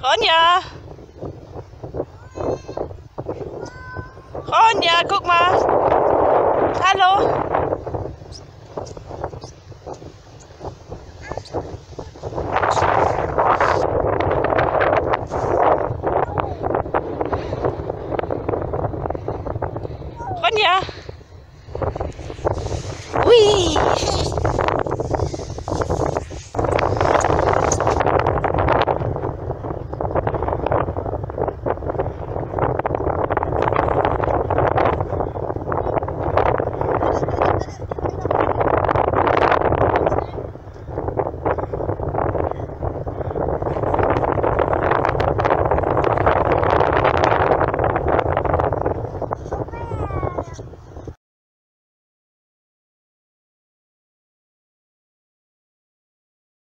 Ronja! Ronja, guck mal! Hallo! Ronja! Ui!